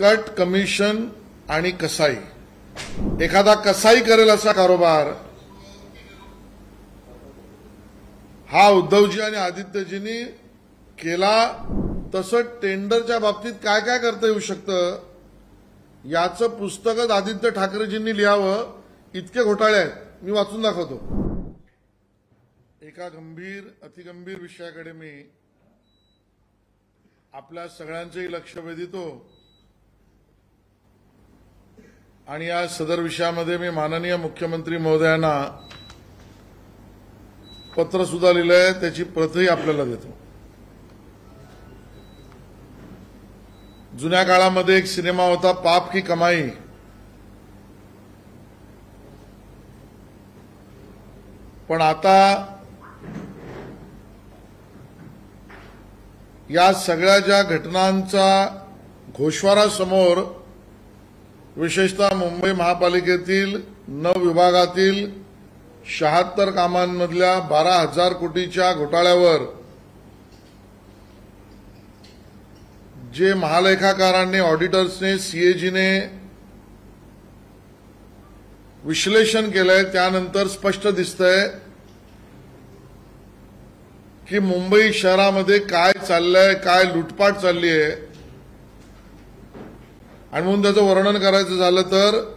Cut commission आणि कसाई. एखादा कसाई करेल असा कारोबार हा उद्धवजी आणि आदित्यजींनी केला तसं टेंडरच्या बाबतीत काय काय करता येऊ शकतं? याचं पुस्तकच आदित्य ठाकरेजींनी लिहावं. इतके घोटाळे आहेत. मी वाचून दाखवतो. एका गंभीर अतिगंभीर विषयाकडे मी आपल्या सगळ्यांचंही लक्ष वेधितो. आणि या सदर विषयामध्ये मी माननीय मुख्यमंत्री महोदयांना पत्र सुद्धा लिहिलंय त्याची प्रतही आपल्याला देतो. जुन्या काळामध्ये एक सिनेमा होता पाप की कमाई. पण आता या सगळ्या ज्या घटनांचा घोषवारा समोर विशेषतः मुंबई महापालिकेतील नव विभागातील शहात्तर कामांमधल्या बारा हजार कोटीच्या घोटाळ्यावर जे महालेखाकारांनी ऑडिटर्सने सीएजीने विश्लेषण केलंय त्यानंतर स्पष्ट दिसतंय की मुंबई शहरामध्ये काय चाललंय काय लुटपाट चालली आहे आणि म्हणून त्याचं वर्णन करायचं झालं तर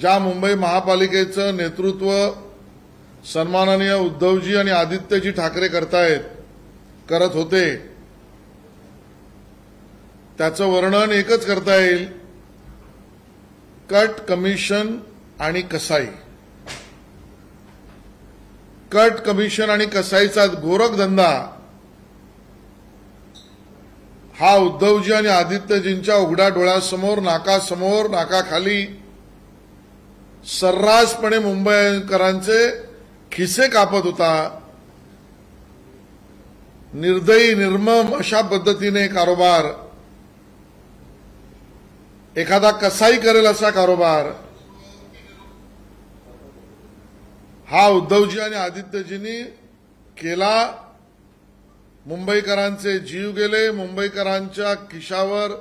ज्या मुंबई महापालिकेचं नेतृत्व सन्माननीय उद्धवजी आणि आदित्यजी ठाकरे करतायत करत होते त्याचं वर्णन एकच करता येईल. कट कमिशन आणि कसाई. कट कमिशन आणि कसाईचा गोरखधंदा हा उद्धवजी आणि आदित्यजींच्या उघड्या डोळ्यासमोर नाकासमोर नाकाखाली सर्रासपणे मुंबईकरांचे खिसे कापत होता. निर्दयी निर्मम अशा पद्धतीने कारोबार. एखादा कसाई करेल असा कारोबार. हा उद्धवजी आणि आदित्यजींनी केला. मुंबईकरांचे जीव गेले मुंबईकरांच्या खिशावर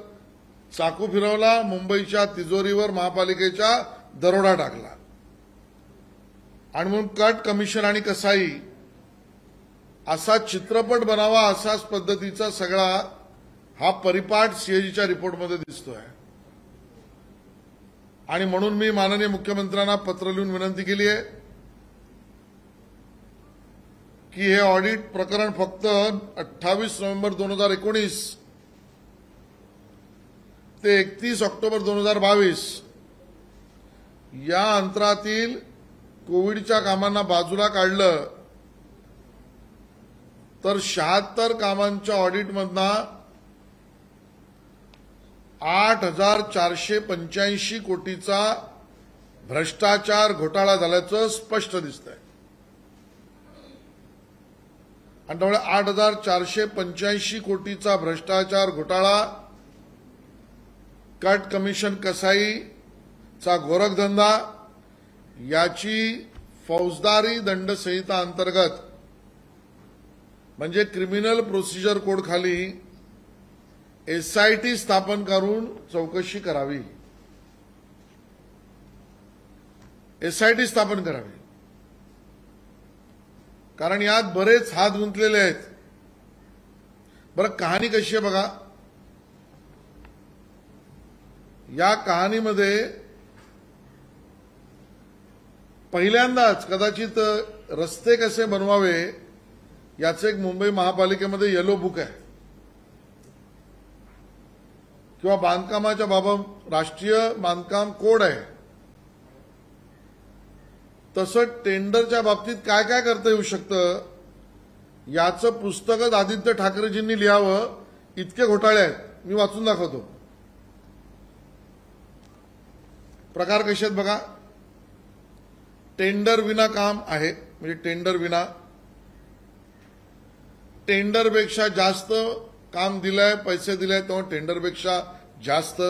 चाकू फिरवला मुंबईच्या तिजोरीवर महापालिकेच्या दरोडा टाकला. आणि म्हणून कट कमिशन आणि कसाई असा चित्रपट बनावा असाच पद्धतीचा सगळा हा परिपाठ सीएजीच्या रिपोर्टमध्ये दिसतोय. आणि म्हणून मी माननीय मुख्यमंत्र्यांना पत्र लिहून विनंती केली आहे की हे ऑडिट प्रकरण फक्त अठ्ठावीस नोव्हेंबर दोन हजार एकोणीस ते एकतीस ऑक्टोबर दोन हजार बावीस या अंतरातील कोविडच्या कामांना बाजूला काढलं तर शहात्तर कामांच्या ऑडिटमधना आठ हजार चारशे पंच्याऐंशी कोटीचा भ्रष्टाचार घोटाळा झाल्याचं स्पष्ट दिसतंय. आणि त्यामुळे आठ हजार चारशे पंच्याऐंशी कोटीचा भ्रष्टाचार घोटाळा कट कमिशन कसाईचा गोरखधंदा याची फौजदारी दंडसंहिता अंतर्गत म्हणजे क्रिमिनल प्रोसिजर कोड खाली एसआयटी स्थापन करून चौकशी करावी. एसआयटी स्थापन करावी. कारण यात बरेच हात गुंतलेले आहेत. बरं कहाणी कशी आहे बघा? या कहाणीमध्ये पहिल्यांदाच कदाचित रस्ते कसे बनवावे याचं एक मुंबई महापालिकेमध्ये येलो बुक आहे. किंवा बांधकामाच्या बाबत राष्ट्रीय बांधकाम कोड आहे. तसं टेंडरच्या बाबतीत काय काय करता येऊ शकतं? याचं पुस्तकच आदित्य ठाकरेजींनी लिहावं. इतके घोटाळे आहेत. मी वाचून दाखवतो. प्रकार कसे आहेत बघा? टेंडर विना काम आहे. म्हणजे टेंडर विना. टेंडरपेक्षा जास्त काम दिलंय पैसे दिले तेव्हा टेंडरपेक्षा जास्त.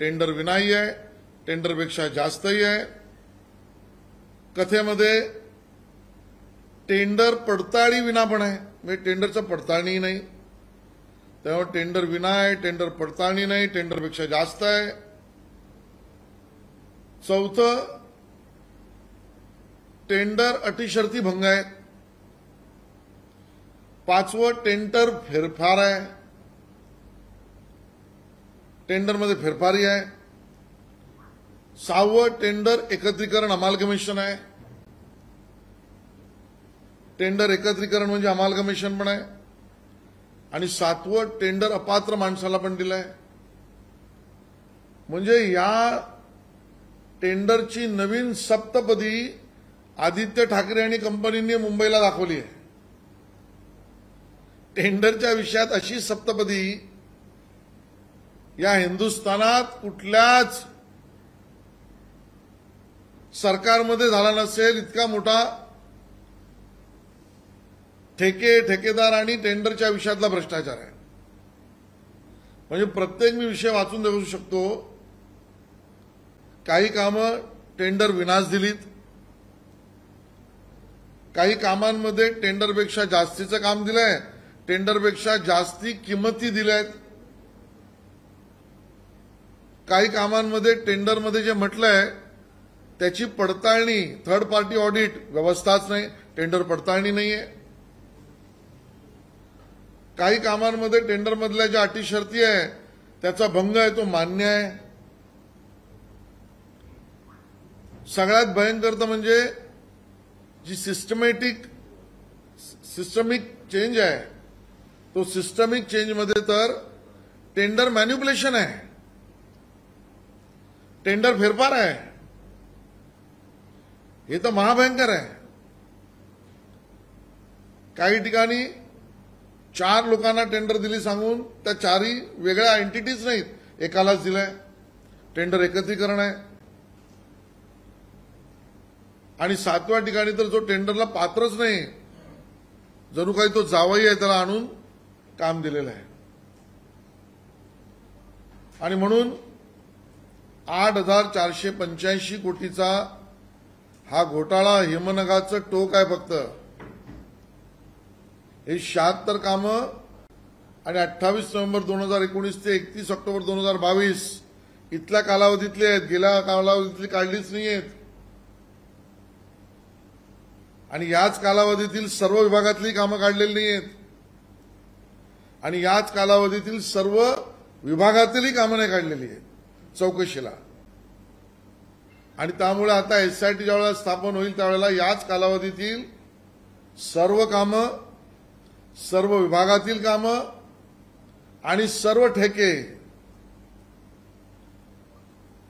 टेंडर विनाही आहे. टेंडरपेक्षा जास्तही आहे. कथेमध्ये टेंडर पडताळी विना पण आहे. म्हणजे टेंडरचं पडताळणी नाही. त्यामुळे टेंडर विना आहे टेंडर पडताळणी नाही टेंडरपेक्षा जास्त आहे. चौथं टेंडर अटीशर्ती भंग आहेत. पाचवं टेंडर फेरफार आहे. टेंडरमध्ये फेरफारी आहे. सहावं टेंडर एकत्रीकरण अमालगमेशन आहे. टेंडर एकत्रीकरण म्हणजे अमालगमेशन पण आहे. आणि सातवं टेंडर अपात्र माणसाला पण दिलंय. म्हणजे या टेंडरची नवीन सप्तपदी आदित्य ठाकरे आणि कंपनींनी मुंबईला दाखवली आहे. टेंडरच्या विषयात अशी सप्तपदी या हिंदुस्थानात कुठल्याच सरकारमध्ये झाला नसेल इतका मोठा ठेके ठेकेदार आणि टेंडरच्या विषयातला भ्रष्टाचार आहे. म्हणजे प्रत्येक मी विषय वाचून देऊ शकतो. काही कामं टेंडर विनाश दिलीत. काही कामांमध्ये टेंडरपेक्षा जास्तीचं काम दिलंय टेंडरपेक्षा जास्ती किंमती दिल्यात. काही कामांमध्ये टेंडरमध्ये जे म्हटलंय त्याची पडताळणी थर्ड पार्टी ऑडिट व्यवस्थाच नाही टेंडर पडताळणी नाहीये. काही कामांमध्ये टेंडरमधल्या ज्या अटी शर्ती आहे त्याचा भंग आहे तो मान्य आहे. सगळ्यात भयंकर तर म्हणजे जी सिस्टमॅटिक सिस्टमिक चेंज आहे तो सिस्टमिक चेंजमध्ये तर टेंडर मॅन्युप्युलेशन आहे. टेंडर फेरफार आहे. हे तर महाभयंकर आहे काही ठिकाणी चार लोकांना टेंडर दिली सांगून त्या चारही वेगळ्या एंटिटीज नाहीत. एकालाच दिलंय. टेंडर एकत्रीकरण आहे. आणि सातव्या ठिकाणी तर जो टेंडरला पात्रच नाही जणू काही तो जावई आहे त्याला आणून काम दिलेलं आहे. आणि म्हणून आठ हजार चारशे पंच्याऐंशी कोटीचा हा घोटाळा हिमनगाचं टोक आहे फक्त. हे शहात्तर कामं आणि अठ्ठावीस नोव्हेंबर दोन हजार एकोणीस ते एकतीस ऑक्टोबर दोन हजार बावीस इथल्या कालावधीतले आहेत. गेल्या कालावधीतली काढलीच नाही आहेत. आणि याच कालावधीतील सर्व विभागातली कामं काढलेली नाही आहेत. आणि याच कालावधीतील सर्व विभागातीलही कामं नाही काढलेली आहेत. चौकशीला. आणि त्यामुळे आता एसआयटी ज्यावेळेला स्थापन होईल त्यावेळेला याच कालावधीतील सर्व कामं सर्व विभागातील कामं आणि सर्व ठेके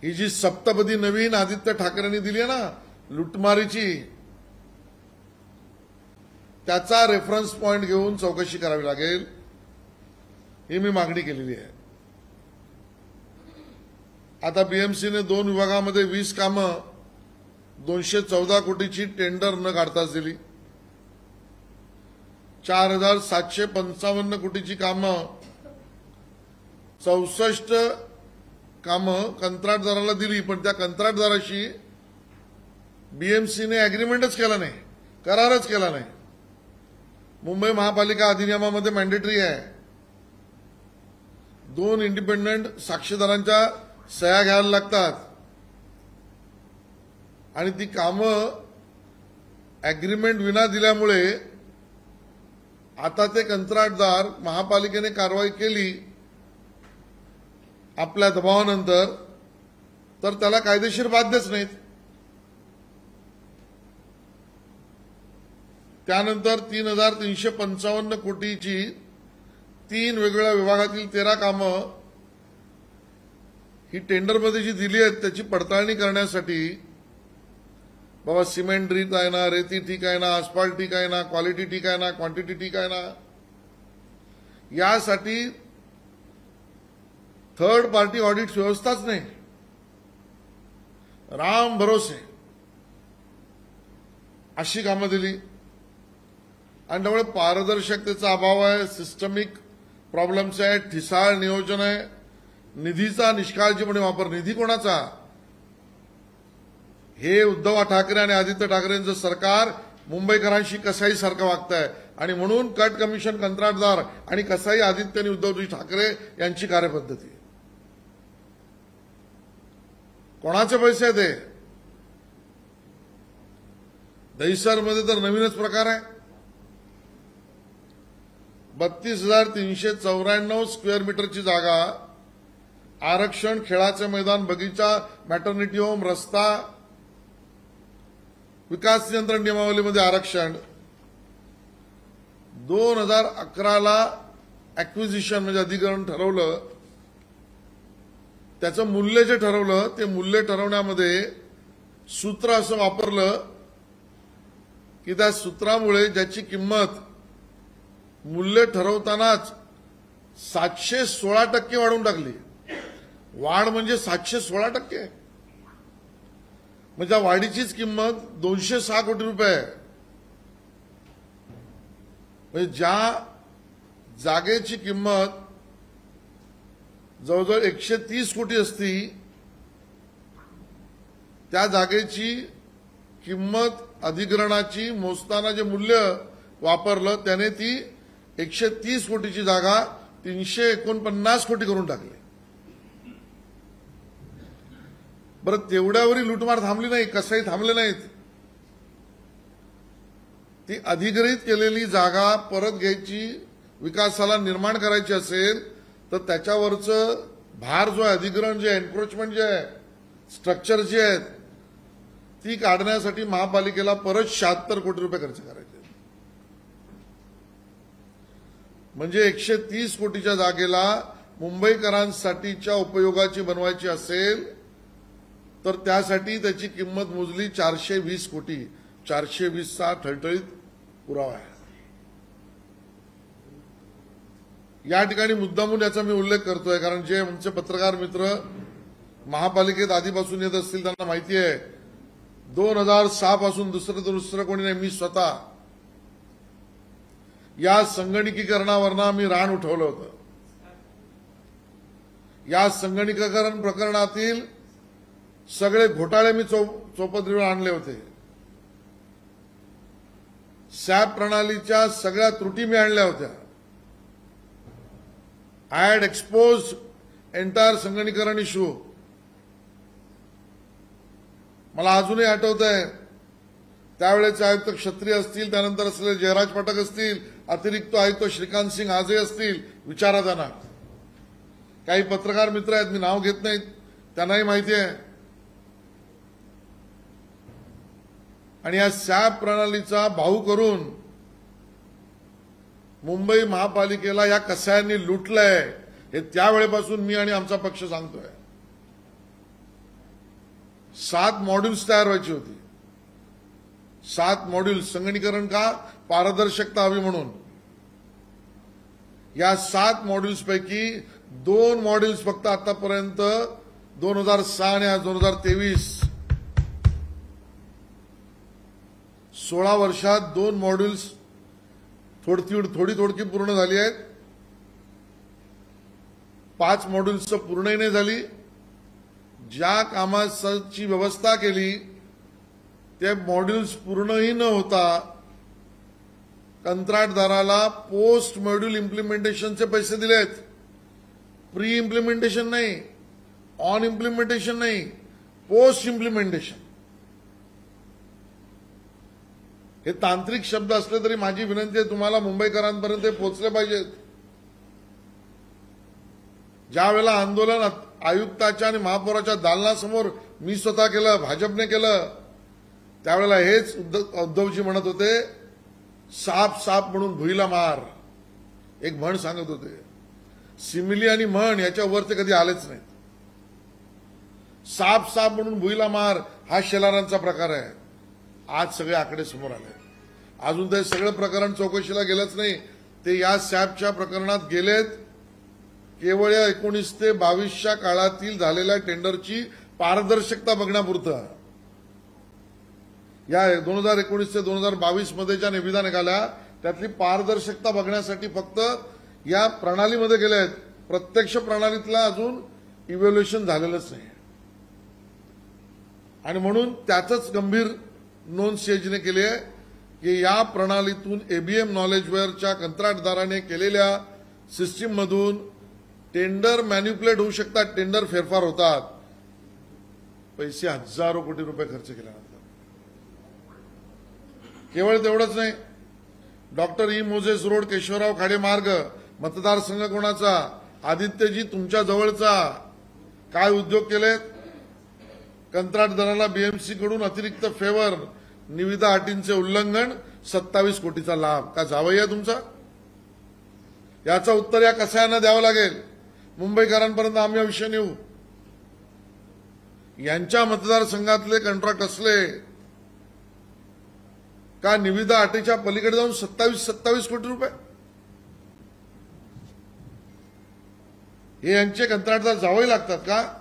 ही जी सप्तपदी नवीन आदित्य ठाकरेंनी दिली आहे ना लुटमारीची त्याचा रेफरन्स पॉइंट घेऊन चौकशी करावी लागेल ही मी मागणी केलेली आहे. आता बीएमसीने दोन विभागामध्ये वीस कामं दोनशे चौदा कोटीची टेंडर न काढताच दिली. चार हजार सातशे पंचावन्न कोटीची कामं चौसष्ट कामं कंत्राटदाराला दिली पण त्या कंत्राटदाराशी बीएमसीने अग्रीमेंटच केला नाही करारच केला नाही. मुंबई महापालिका अधिनियमामध्ये मॅन्डेटरी आहे. दोन इंडिपेंडंट साक्षीदारांच्या सह्या घ्यायला लागतात. आणि ती कामं अग्रीमेंट विना दिल्यामुळे आता ते कंत्राटदार महापालिकेने कारवाई केली आपल्या दबावानंतर तर त्याला कायदेशीर बाध्यच नाहीत. त्यानंतर तीन हजार तीनशे पंचावन्न कोटीची तीन वेगवेगळ्या विभागातील तेरा कामं ही टेंडरमध्ये जी दिली आहेत त्याची पडताळणी करण्यासाठी बाबा सिमेंट ठीक आहे ना रेती ठीक आहे ना आसपाल ठीक आहे ना क्वालिटी ठीक आहे ना क्वांटिटी ठीक आहे ना यासाठी थर्ड पार्टी ऑडिट व्यवस्थाच नाही. राम भरोसे. अशी कामं दिली. आणि त्यामुळे पारदर्शकतेचा अभाव आहे सिस्टमिक प्रॉब्लेम्स आहे ठिसाळ नियोजन आहे. निधीचा निष्काळजीपणे वापर निधी कोणाचा? हे उद्धव ठाकरे आणि आदित्य ठाकरेंचं सरकार मुंबईकरांशी कसाही सारखं वागत आहे आणि म्हणून कट कमिशन कंत्राटदार आणि कसाही आदित्य आणि उद्धवजी ठाकरे यांची कार्यपद्धती. कोणाचे पैसे आहेत ते दहिसरमध्ये तर नवीनच प्रकार आहे. बत्तीस हजार तीनशे चौऱ्याण्णव स्क्वेअर मीटरची जागा आरक्षण खेळाचे मैदान बगीचा मॅटर्निटी होम रस्ता विकास नियंत्रण नियमावलीमध्ये आरक्षण. दोन हजार अकराला अक्विजिशन म्हणजे अधिकरण ठरवलं. त्याचं मूल्य जे ठरवलं ते मूल्य ठरवण्यामध्ये सूत्र असं वापरलं की त्या सूत्रामुळे ज्याची किंमत मूल्य ठरवतानाच सातशे सोळा टक्के वाढवून टाकली. वाढ म्हणजे सातशे सोळा टक्के. म्हणजे त्या वाढीचीच किंमत दोनशे सहा कोटी रुपये आहे. म्हणजे ज्या जागेची किंमत जवळजवळ एकशे तीस कोटी असती त्या जागेची किंमत अधिग्रहणाची मोजताना जे मूल्य वापरलं त्याने ती एकशे तीस कोटीची जागा तीनशे एकोणपन्नास कोटी करून टाकली. बरं तेवढ्यावरी लुटमार थांबली नाही कसंही थांबले नाहीत. ती अधिग्रहित केलेली जागा परत घ्यायची विकासाला निर्माण करायची असेल तर त्याच्यावरचं भार जो आहे अधिग्रहण जे एन्क्रोचमेंट जे आहे स्ट्रक्चर जे आहेत ती काढण्यासाठी महापालिकेला परत शहात्तर कोटी रुपये खर्च करायचे म्हणजे एकशे तीस कोटीच्या जागेला मुंबईकरांसाठीच्या उपयोगाची बनवायची असेल तर त्यासाठी त्याची किंमत मोजली चारशे वीस कोटी. चारशे वीसचा ठळठळीत पुरावा आहे. या ठिकाणी मुद्दामून याचा मी उल्लेख करतोय कारण जे आमचे पत्रकार मित्र महापालिकेत आधीपासून येत असतील त्यांना माहिती आहे. दोन हजार सहा पासून दुसरं दुसरं कोणी नाही मी स्वतः. या संगणकीकरणावरनं मी रान उठवलं होतं. या संगणकीकरण प्रकरणातील सगळे घोटाळे मी चौ चौपदरीवर आणले होते. सॅप प्रणालीच्या सगळ्या त्रुटी मी आणल्या होत्या. आय हॅड एक्सपोज एंटायर संगणीकरण इश्यू मला अजूनही आठवत आहे त्यावेळेचे आयुक्त क्षत्रिय असतील त्यानंतर असलेले जयराज पाठक असतील अतिरिक्त आयुक्त श्रीकांत सिंग आजे असतील विचारा त्यांना. काही पत्रकार मित्र आहेत मी नाव घेत नाहीत त्यांनाही माहिती आहे. आणि या सॅप प्रणालीचा भाऊ करून मुंबई महापालिकेला या कसायांनी लुटलंय हे त्यावेळेपासून मी आणि आमचा पक्ष सांगतोय. सात मॉड्यूल्स तयार व्हायची होती. सात मॉड्यूल्स संगणीकरण का? पारदर्शकता हवी म्हणून. या सात मॉड्यूल्सपैकी दोन मॉड्यूल्स फक्त आतापर्यंत दोन हजार सहा आणि आज दोन हजार तेवीस सोळा वर्षात दोन मॉड्यूल्स थोडती थोडी थोडकी पूर्ण झाली आहेत. पाच मॉड्यूल्सचं पूर्णही नाही झाली. ज्या कामाची व्यवस्था केली ते मॉड्यूल्स पूर्णही न होता कंत्राटदाराला पोस्ट मॉड्यूल इम्प्लिमेंटेशनचे पैसे दिले आहेत. प्री इम्प्लिमेंटेशन नाही ऑन इम्प्लिमेंटेशन नाही पोस्ट इम्प्लिमेंटेशन हे तांत्रिक शब्द असले तरी माझी विनंती आहे तुम्हाला मुंबईकरांपर्यंत पोहोचले पाहिजेत. ज्या वेळेला आंदोलन आयुक्ताच्या आणि महापौराच्या दालनासमोर मी स्वतः केलं भाजपने केलं त्यावेळेला हेच उद्धव उद्धवजी म्हणत होते साप साप म्हणून भुईला मार. एक म्हण सांगत होते. सिमिली आणि म्हण याच्यावर ते कधी आलेच नाहीत. साप साप म्हणून भुईला मार हा शेलारांचा प्रकार आहे. आज सगळे आकडे समोर आले. अजून ते सगळं प्रकरण चौकशीला गेलंच नाही. ते या सॅपच्या प्रकरणात गेलेत. केवळ या एकोणीस ते बावीसच्या काळातील झालेल्या टेंडरची पारदर्शकता बघण्यापुरतं. या दोन हजार एकोणीस ते दोन हजार बावीसमध्ये ज्या निविदा निघाल्या त्यातली पारदर्शकता बघण्यासाठी फक्त या प्रणालीमध्ये गेले आहेत प्रत्यक्ष प्रणालीतला अजून इव्हॅल्युएशन झालेलंच नाही. आणि म्हणून त्याचंच गंभीर नोंद सीएजीने केली आहे की या प्रणालीतून एबीएम नॉलेजवेअरच्या कंत्राटदाराने केलेल्या सिस्टीममधून टेंडर मॅन्युप्युलेट होऊ शकतात टेंडर फेरफार होतात. पैसे हजारो कोटी रुपये खर्च केल्यानंतर. केवळ तेवढंच नाही doctor E. Moses road Keshavrao Khade मार्ग मतदारसंघ कोणाचा आदित्यजी तुमच्या जवळचा काय उद्योग केलेत? कंत्राटदाराला बीएमसी कडून अतिरिक्त फेवर निविदा अटींचे उल्लंघन सत्तावीस कोटीचा लाभ. का जावई आहे तुमचा? याचं उत्तर या कसायांना द्यावं लागेल. मुंबईकरांपर्यंत आम्ही हा विषय नेऊ. यांच्या मतदारसंघातले कॉन्ट्रॅक्ट असले का निविदा अटीच्या पलीकडे जाऊन सत्तावीस सत्तावीस कोटी रुपये? हे यांचे कंत्राटदार जावे लागतात का?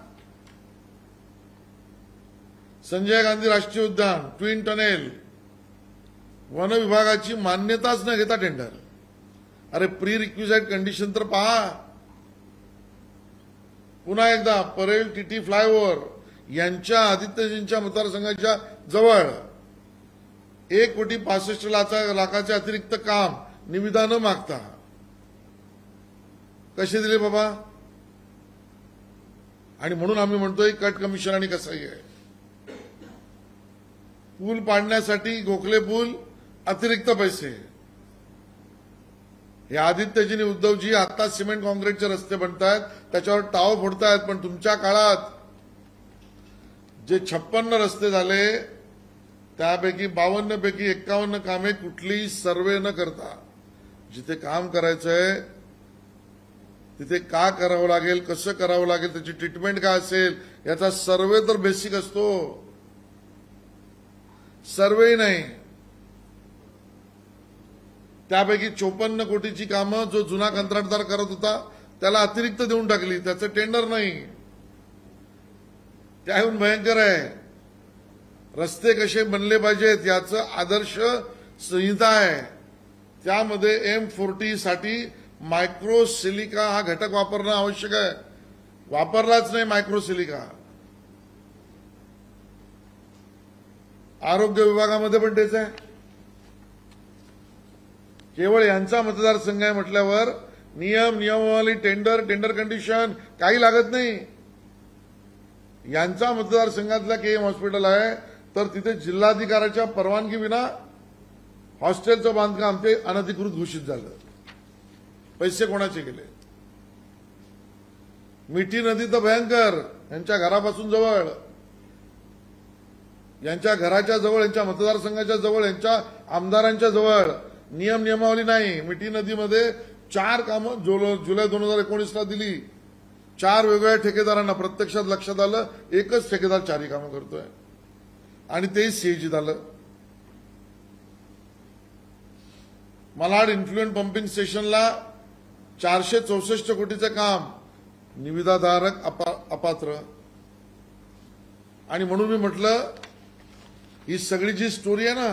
संजय गांधी राष्ट्रीय उद्यान ट्विन टनेल वन विभागाची मान्यताच न घेता टेंडर अरे प्री रिक्विजाईट कंडिशन तर पहा. पुन्हा एकदा परेल टीटी फ्लायओव्हर यांच्या आदित्यजींच्या मतदारसंघाच्या जवळ एक कोटी पासष्ट लाखा लाखाचे अतिरिक्त काम निविदा न मागता. कसे दिले बाबा? आणि म्हणून आम्ही म्हणतोय कट कमिशन आणि कसंही आहे. पूल पाडण्यासाठी गोखले पूल अतिरिक्त पैसे. हे आदित्यजीनी उद्धवजी आता सिमेंट कॉन्क्रीटचे रस्ते बनतायत त्याच्यावर टाव फोडतायत पण तुमच्या काळात जे छप्पन्न रस्ते झाले त्यापैकी बावन्न पैकी एक्कावन्न कामे कुठलीही सर्वे न करता जिथे काम करायचंय तिथे का करावं लागेल कसं करावं लागेल त्याची ट्रीटमेंट काय असेल याचा सर्वे तर बेसिक असतो. सर्वे नाही. त्यापैकी चोपन्न कोटीची कामं जो जुना कंत्राटदार करत होता त्याला अतिरिक्त देऊन टाकली. त्याचं टेंडर नाही. त्याहून भयंकर आहे. रस्ते कसे बनले पाहिजेत याचं आदर्श संहिता आहे. त्यामध्ये एम फोर्टी साठी मायक्रोसिलिका हा घटक वापरणं आवश्यक आहे. वापरलाच नाही मायक्रोसिलिका आरोग्य विभागामध्ये पण तेच आहे. केवळ यांचा मतदारसंघ आहे म्हटल्यावर नियम नियमावली टेंडर टेंडर कंडिशन काही लागत नाही. यांचा मतदारसंघातला के एम हॉस्पिटल आहे तर तिथे जिल्हाधिकाऱ्याच्या परवानगी विना हॉस्टेलचं बांधकाम ते अनधिकृत घोषित झालं. पैसे कोणाचे गेले? मिठी नदी तर भयंकर यांच्या घरापासून जवळ. यांच्या घराच्या जवळ यांच्या मतदारसंघाच्या जवळ यांच्या आमदारांच्या जवळ नियम नियमावली नाही. मिठी नदीमध्ये चार कामं जुलै दोन हजार एकोणीसला दिली. चार वेगवेगळ्या ठेकेदारांना प्रत्यक्षात लक्षात आलं एकच ठेकेदार चारही कामं करतोय. आणि तेही सीएजी झालं. मलाड इन्फ्लुएंट पंपिंग स्टेशनला चारशे चौसष्ट कोटीचं काम निविदाधारक अपा, अपात्र. आणि म्हणून मी म्हटलं ही सगळी जी स्टोरी आहे ना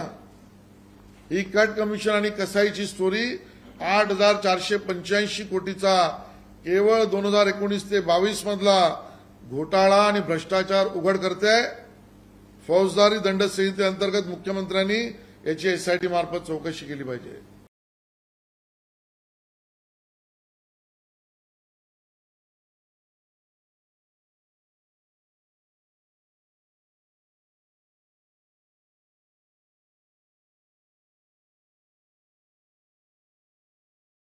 ही कट कमिशन आणि कसाईची स्टोरी आठ हजार चारशे पंच्याऐंशी कोटीचा केवळ दोन हजार एकोणीस ते बावीस मधला घोटाळा आणि भ्रष्टाचार उघड करते. फौजदारी दंड संहितेअंतर्गत मुख्यमंत्र्यांनी याची एसआयटी मार्फत चौकशी केली पाहिजे.